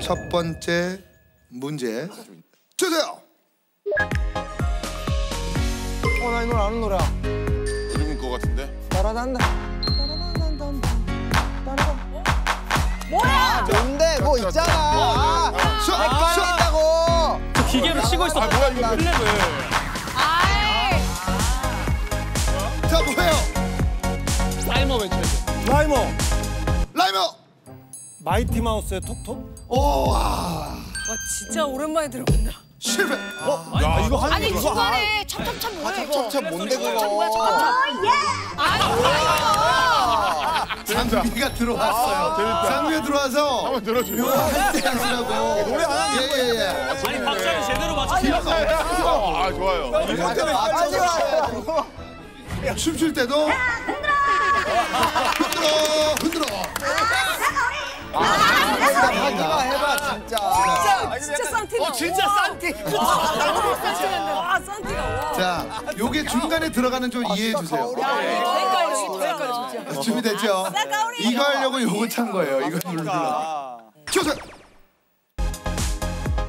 첫 번째 문제 주세요. 어, 나 이 노래 아는 노래야. 이름일 것 같은데. 따라단다. 뭐야? 뭔데? 뭐 있잖아. 자, 자, 헷갈린다고. 기계로 치고 있어. 아 뭐야 이거. 자 뭐예요? 타이머 외쳐야 돼. 라이머 라이머. 마이티 마우스의 톡톡 오, 와, 와 진짜 오랜만에 들어본다. 실패. 야, 이거 한 아니 중간에 찹찹찹 뭐야 이거? 찹찹 뭔데 그거? 찹찹 뭐야 찹찹찹? 아니 뭐야 장비가 들어왔어요. 장비가 들어와서 한번. 이거 하시라고. 노래 안 하는 거예요. 예, 예. 아니 박자를 제대로 맞춰서. 아 좋아요. 예. 춤출 때도 흔들어, 흔들어. 하기만 진짜 산티. 어 진짜 산티. 와 산티가 와. 자, 요게 중간에 들어가는 좀 이해해 주세요. 더 헷갈려 더 헷갈려 진짜. 준비됐죠? 이거 하려고 요거 찬 거예요. 이거 누르려. 주세요.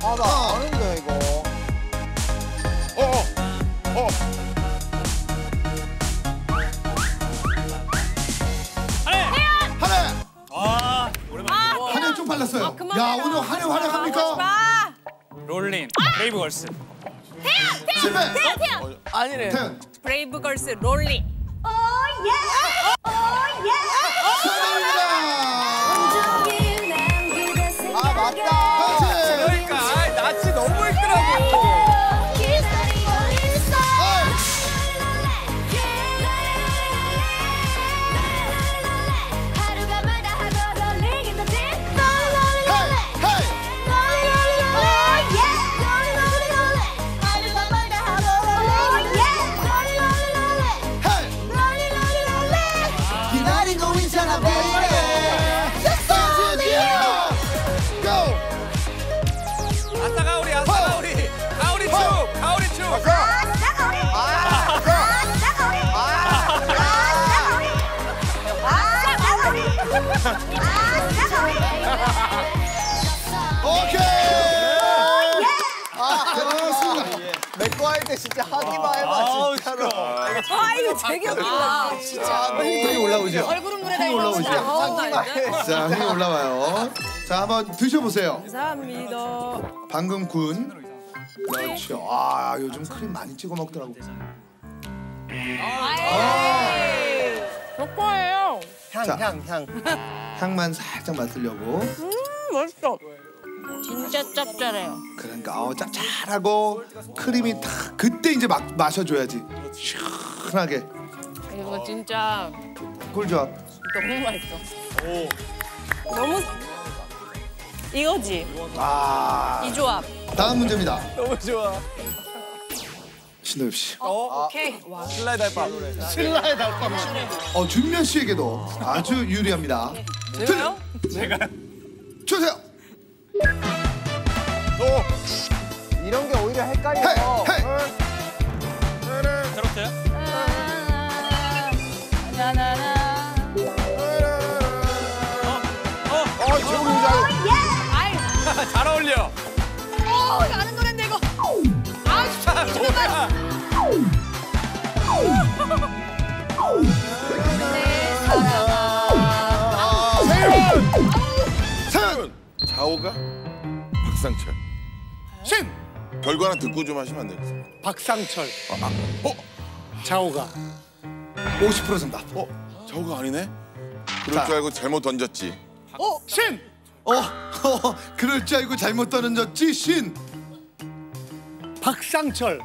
아나 아는데 이거. 어 어 어. 하나. 아 한해 좀 발랐어요. 그만해라. 야, 오늘 한해 활약합니까? 마. Rollin'. 브레이브 걸스. 실패. 태연 태연. 아니래. 태연. 브레이브 걸스 Rollin'. 정답 오케이. 내거 할 때 진짜 하기만 해봐 진짜로. 아 이거 되게 웃긴다. 진짜. 힘이 올라오죠. 얼굴은 그래 다 올라오죠. 어? 자, 힘이 올라와요. 자, 한번 드셔보세요. 감사합니다. 방금 군. 그렇죠. 아, 요즘 크림 많이 찍어 먹더라고. 저 거예요. 자. 향향 향. 향만 살짝 맡으려고. 음 맛있어. 진짜 짭짤해요. 그러니까 어, 짭짤하고 크림이 탁 그때 이제 막 마셔줘야지. 시원하게. 이거 진짜 꿀조합. 너무 맛있어. 너무 이거지 아. 이 조합. 다음 문제입니다. 너무 좋아. 신도엽 씨. 오케이. 와. 슬라이드 할 바. 어, 준면 씨에게도 아주 유리합니다. 제가요? 제가 주세요. 또. 이런 게 오히려 헷갈려. 헤이, 헤이. 들었어요? 나나나. 어 제목 유자. 아이, 잘 어울려. 어, 이 사연 자오가 박상철. 신 결과 하나 듣고 좀 하시면 안 되겠어요? 박상철 아, 어? 자오가 50% 정답. 어? 자오가 아니네? 그럴 자. 줄 알고 잘못 던졌지. 어, 신. 어, 어, 그럴 줄 알고 잘못 던졌지 신. 박상철